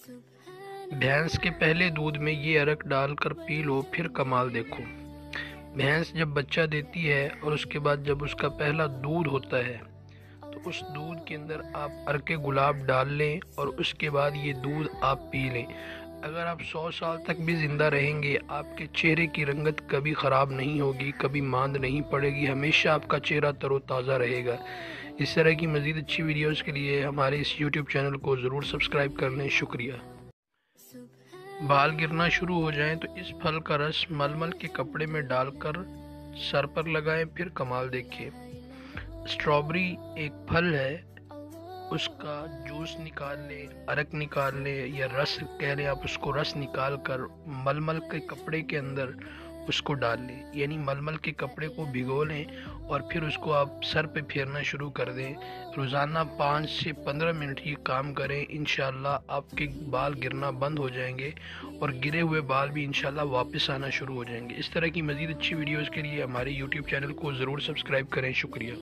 भैंस के पहले दूध में ये अरक डालकर पी लो, फिर कमाल देखो। भैंस जब बच्चा देती है और उसके बाद जब उसका पहला दूध होता है तो उस दूध के अंदर आप अरके गुलाब डाल लें और उसके बाद ये दूध आप पी लें। अगर आप सौ साल तक भी ज़िंदा रहेंगे, आपके चेहरे की रंगत कभी ख़राब नहीं होगी, कभी मांद नहीं पड़ेगी, हमेशा आपका चेहरा तरोताज़ा रहेगा। इस तरह की मज़ीद अच्छी वीडियोस के लिए हमारे इस यूट्यूब चैनल को ज़रूर सब्सक्राइब कर लें। शुक्रिया। बाल गिरना शुरू हो जाएँ तो इस फल का रस मलमल के कपड़े में डालकर सर पर लगाएँ, फिर कमाल देखिए। स्ट्रॉबेरी एक फल है, उसका जूस निकाल लें, अरक निकाल लें या रस कह लें, आप उसको रस निकाल कर मलमल के कपड़े के अंदर उसको डाल लें। यानी मलमल के कपड़े को भिगो लें और फिर उसको आप सर पे फेरना शुरू कर दें। रोज़ाना पाँच से पंद्रह मिनट ये काम करें। इन आपके बाल गिरना बंद हो जाएँगे और गिरे हुए बाल भी इन वापस आना शुरू हो जाएँगे। इस तरह की मज़ीद अच्छी वीडियोज़ के लिए हमारे यूट्यूब चैनल को ज़रूर सब्सक्राइब करें। शुक्रिया।